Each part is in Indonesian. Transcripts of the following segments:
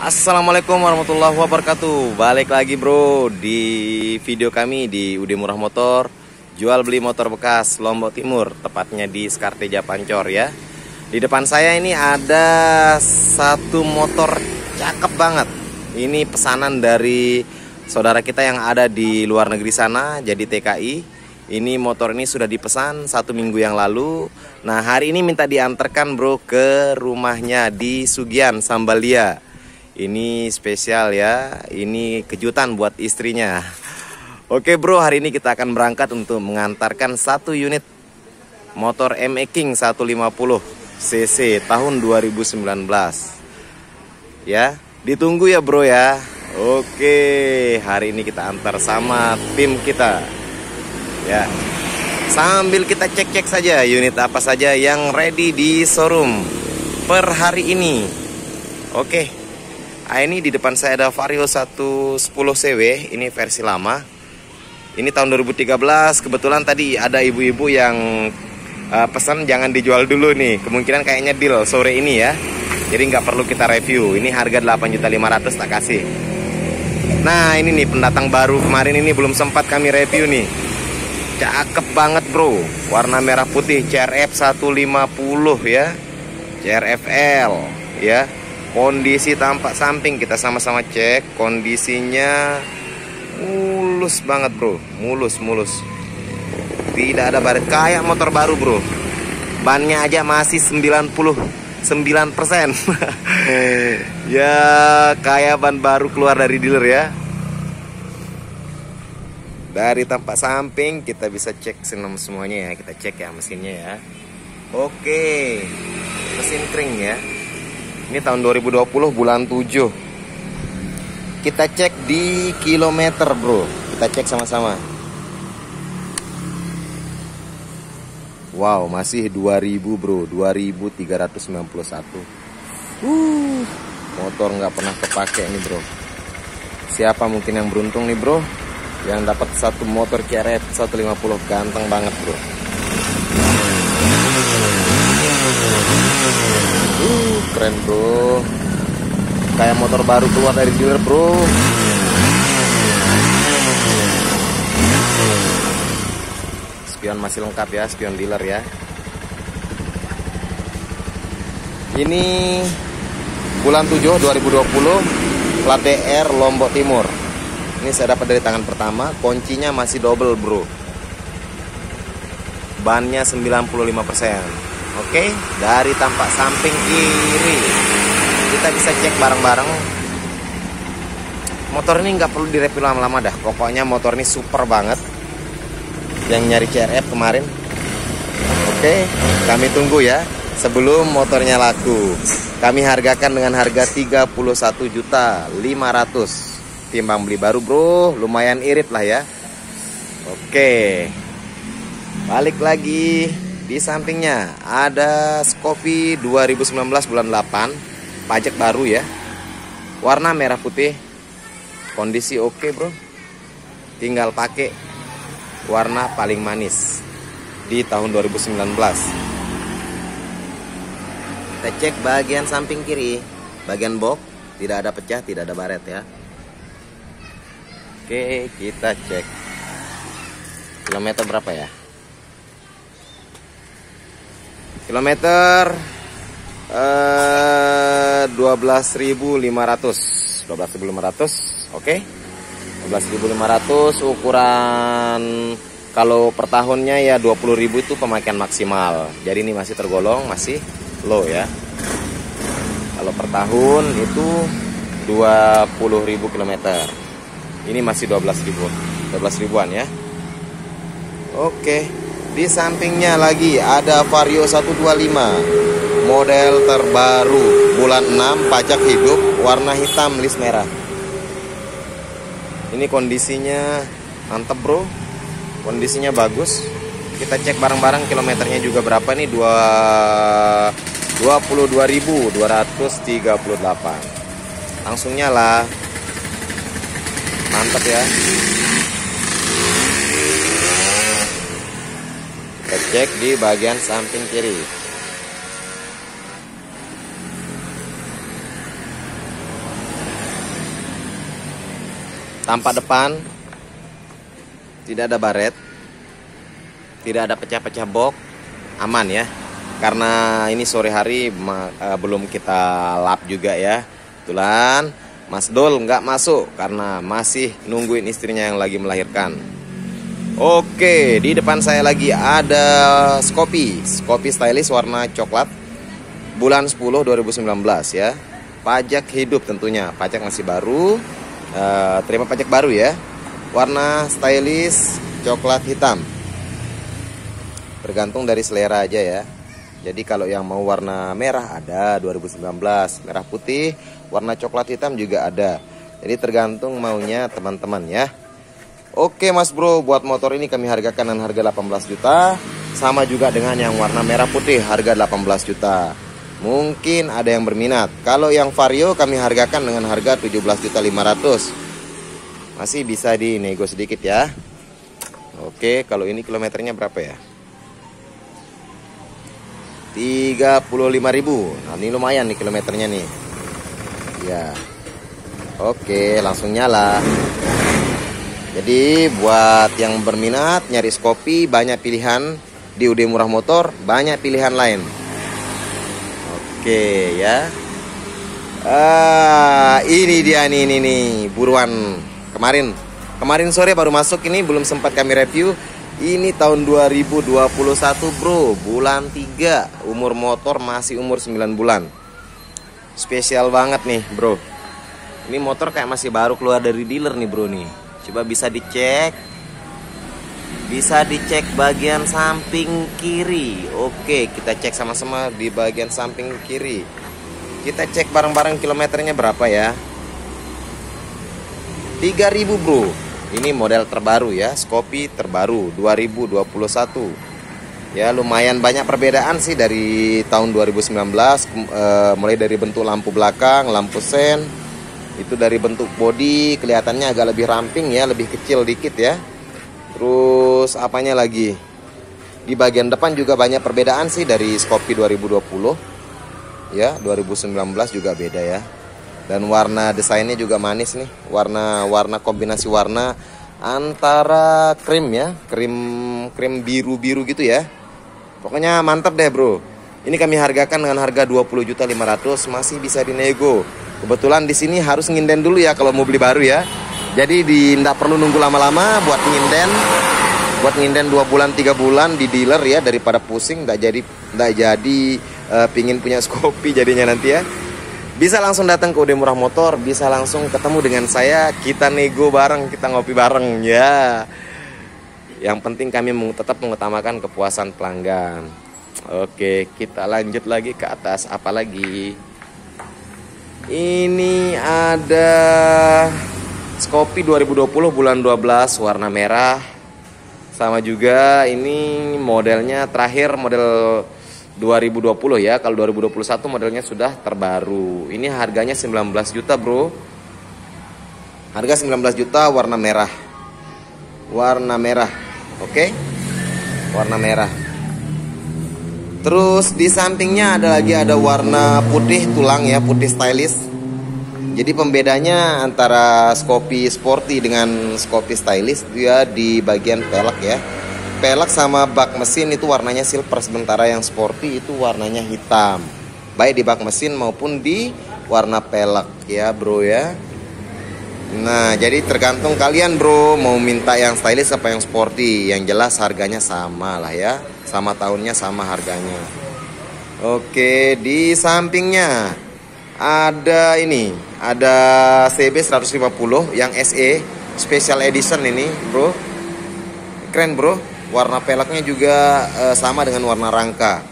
Assalamualaikum warahmatullahi wabarakatuh. Balik lagi bro di video kami di UD Murah Motor. Jual beli motor bekas Lombok Timur Tepatnya di Skarteja Pancor ya. Di depan saya ini ada satu motor cakep banget. Ini pesanan dari saudara kita yang ada di luar negeri sana Jadi TKI Ini motor ini sudah dipesan satu minggu yang lalu. Nah hari ini minta diantarkan bro ke rumahnya di Sugian Sambalia ini spesial ya, ini kejutan buat istrinya. Oke bro, hari ini kita akan berangkat untuk mengantarkan satu unit motor ME King 150 cc tahun 2019. Ya, ditunggu ya bro ya. Oke, hari ini kita antar sama tim kita. Ya. Sambil kita cek-cek saja unit apa saja yang ready di showroom per hari ini. Oke. Nah, ini di depan saya ada Vario 110 CW, ini versi lama. Ini tahun 2013, kebetulan tadi ada ibu-ibu yang uh, pesan jangan dijual dulu nih. Kemungkinan kayaknya deal sore ini ya. Jadi nggak perlu kita review. Ini harga 8.500 tak kasih. Nah, ini nih pendatang baru kemarin ini belum sempat kami review nih. Cakep banget, Bro. Warna merah putih CRF 150 ya. CRFL ya kondisi tampak samping kita sama-sama cek. Kondisinya mulus banget bro. Mulus mulus. Tidak ada baret kayak motor baru bro. Bannya aja masih 99% ya kayak ban baru keluar dari dealer ya. Dari tampak samping kita bisa cek senam semuanya ya. Kita cek ya mesinnya ya. Oke. Mesin kering ya ini tahun 2020 bulan 7 Kita cek di kilometer bro. Kita cek sama-sama. Wow masih 2000 bro. 2391 uh, Motor nggak pernah kepake nih bro. Siapa mungkin yang beruntung nih bro? Yang dapat satu motor KRF 150 Ganteng banget bro Uh, keren bro. Kayak motor baru keluar dari dealer bro. Spion masih lengkap ya, spion dealer ya. Ini bulan 7 2020 Plat DR Lombok Timur. Ini saya dapat dari tangan pertama Kuncinya masih double bro. Bannya 95% Oke, dari tampak samping kiri kita bisa cek bareng-bareng. Motor ini nggak perlu direview lama-lama dah. Pokoknya motor ini super banget. Yang nyari CRF kemarin. Oke, kami tunggu ya. Sebelum motornya laku, kami hargakan dengan harga 31 juta 500. Timbang beli baru bro, lumayan irit lah ya. Oke, balik lagi di sampingnya ada Scopi 2019 bulan 8 Pajak baru ya. Warna merah putih Kondisi oke okay, bro. Tinggal pakai Warna paling manis Di tahun 2019 Kita cek bagian samping kiri Bagian box Tidak ada pecah, tidak ada baret ya. Oke kita cek Kilometer berapa ya kilometer eh, 12.500 12.500 oke. 12.500 ukuran kalau per tahunnya ya 20.000 itu pemakaian maksimal. Jadi ini masih tergolong masih low ya. Kalau per tahun itu 20.000 km ini masih 12.000 12 ribuan ya. Oke di sampingnya lagi ada Vario 125 model terbaru bulan 6 pajak hidup warna hitam list merah. Ini kondisinya mantep bro, kondisinya bagus. Kita cek bareng-bareng kilometernya juga berapa nih? 2 22.238. Langsung nyala. Mantep ya. Cek di bagian samping kiri Tampak depan tidak ada baret, tidak ada pecah-pecah box, aman ya. Karena ini sore hari uh, belum kita lap juga ya. Tulan Mas Dol nggak masuk karena masih nungguin istrinya yang lagi melahirkan. Oke, di depan saya lagi ada Scoopy, Scoopy stylish warna coklat. Bulan 10 2019 ya. Pajak hidup tentunya, pajak masih baru. Uh, terima pajak baru ya. Warna stylish coklat hitam. Bergantung dari selera aja ya. Jadi kalau yang mau warna merah ada 2019, merah putih, warna coklat hitam juga ada. Jadi tergantung maunya teman-teman ya. Oke Mas Bro, buat motor ini kami hargakan dengan harga 18 juta, sama juga dengan yang warna merah putih harga 18 juta. Mungkin ada yang berminat. Kalau yang Vario kami hargakan dengan harga 17 juta 500. Masih bisa dinego sedikit ya. Oke, kalau ini kilometernya berapa ya? 35.000 Nah ini lumayan nih kilometernya nih Ya Oke langsung nyala Jadi buat yang berminat nyari kopi banyak pilihan. Di UD Murah Motor banyak pilihan lain. Oke ya. Ah, ini dia nih, nih, nih, buruan. Kemarin. Kemarin sore baru masuk ini belum sempat kami review. Ini tahun 2021 bro. Bulan 3 Umur motor masih umur 9 bulan. Spesial banget nih bro. Ini motor kayak masih baru keluar dari dealer nih bro nih Coba bisa dicek. Bisa dicek bagian samping kiri. Oke kita cek sama-sama di bagian samping kiri. Kita cek bareng-bareng kilometernya berapa ya? 3000 bro. Ini model terbaru ya, Scoopy terbaru 2021. Ya, lumayan banyak perbedaan sih dari tahun 2019 e, mulai dari bentuk lampu belakang, lampu sen, itu dari bentuk bodi kelihatannya agak lebih ramping ya, lebih kecil dikit ya. Terus apanya lagi? Di bagian depan juga banyak perbedaan sih dari Scoopy 2020. Ya, 2019 juga beda ya dan warna desainnya juga manis nih warna warna kombinasi warna antara krim ya krim krim biru biru gitu ya pokoknya mantap deh bro ini kami hargakan dengan harga 20 juta 500 masih bisa dinego kebetulan di sini harus nginden dulu ya kalau mau beli baru ya jadi tidak perlu nunggu lama-lama buat nginden buat nginden dua bulan tiga bulan di dealer ya daripada pusing tidak jadi tidak jadi uh, pingin punya skopi jadinya nanti ya bisa langsung datang ke Ude Murah Motor, bisa langsung ketemu dengan saya, kita nego bareng, kita ngopi bareng ya. Yang penting kami tetap mengutamakan kepuasan pelanggan. Oke, kita lanjut lagi ke atas apa lagi? Ini ada Scoopy 2020 bulan 12 warna merah. Sama juga ini modelnya terakhir model 2020 ya. Kalau 2021 modelnya sudah terbaru. Ini harganya 19 juta, Bro. Harga 19 juta warna merah. Warna merah. Oke? Okay? Warna merah. Terus di sampingnya ada lagi ada warna putih tulang ya, putih stylish. Jadi pembedanya antara Scoopy Sporty dengan Scoopy Stylish dia di bagian pelek ya. Pelek sama bak mesin itu warnanya silver sementara yang sporty itu warnanya hitam. Baik di bak mesin maupun di warna pelek ya bro ya. Nah jadi tergantung kalian bro. Mau minta yang stylish apa yang sporty yang jelas harganya sama lah ya sama tahunnya sama harganya oke di sampingnya ada ini ada CB 150 yang SE special edition ini bro keren bro warna peleknya juga e, sama dengan warna rangka.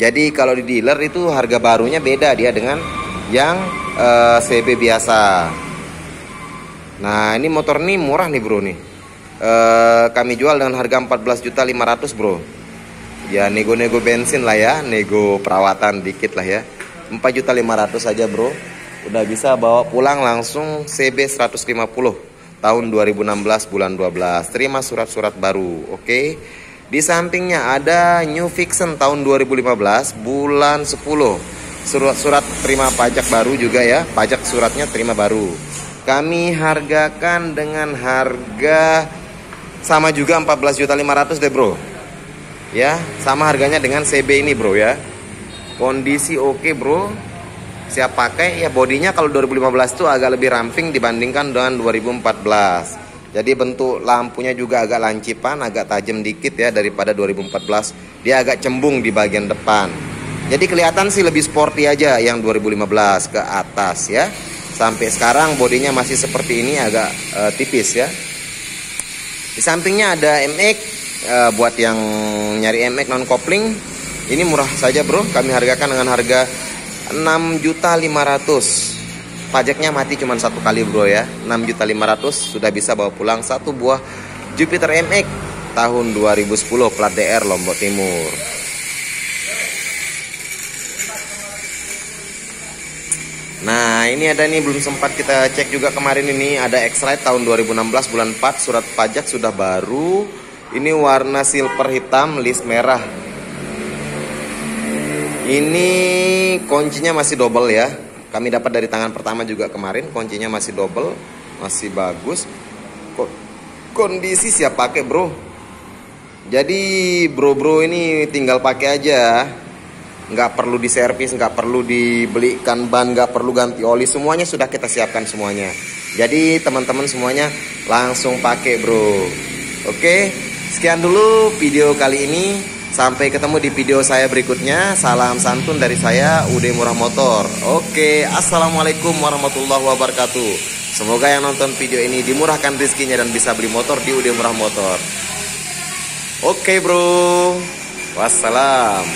Jadi kalau di dealer itu harga barunya beda dia dengan yang eh, CB biasa. Nah ini motor ini murah nih bro nih. E, kami jual dengan harga 14 juta 500 bro. Ya nego-nego bensin lah ya, nego perawatan dikit lah ya. 4 juta 500 saja bro. Udah bisa bawa pulang langsung CB 150 tahun 2016 bulan 12 terima surat-surat baru oke okay? di sampingnya ada New Fiction tahun 2015 bulan 10 surat-surat terima pajak baru juga ya pajak suratnya terima baru kami hargakan dengan harga sama juga 14.500 deh bro ya sama harganya dengan CB ini bro ya. Kondisi oke okay, bro. Siap pakai. Ya bodinya kalau 2015 tuh agak lebih ramping dibandingkan dengan 2014 jadi bentuk lampunya juga agak lancipan agak tajam dikit ya daripada 2014 dia agak cembung di bagian depan. Jadi kelihatan sih lebih sporty aja yang 2015 ke atas ya. Sampai sekarang bodinya masih seperti ini agak uh, tipis ya. Di sampingnya ada MX uh, buat yang nyari MX non kopling. Ini murah saja, Bro. Kami hargakan dengan harga 6.500. Pajaknya mati cuma satu kali, Bro ya. 6.500 sudah bisa bawa pulang satu buah Jupiter MX tahun 2010 plat DR Lombok Timur. Nah ini ada nih belum sempat kita cek juga kemarin ini ada X-Ride tahun 2016 bulan 4 surat pajak sudah baru ini warna silver hitam list merah. Ini kuncinya masih double ya. Kami dapat dari tangan pertama juga kemarin kuncinya masih double masih bagus. Kondisi siap pakai bro. Jadi bro bro ini tinggal pakai aja. Nggak perlu diservis, nggak perlu dibelikan ban, nggak perlu ganti oli, semuanya sudah kita siapkan semuanya. Jadi teman-teman semuanya langsung pakai bro. Oke, sekian dulu video kali ini. Sampai ketemu di video saya berikutnya. Salam santun dari saya, Ude Murah Motor. Oke, assalamualaikum warahmatullahi wabarakatuh. Semoga yang nonton video ini dimurahkan rezekinya dan bisa beli motor di Ude Murah Motor. Oke bro, wassalam.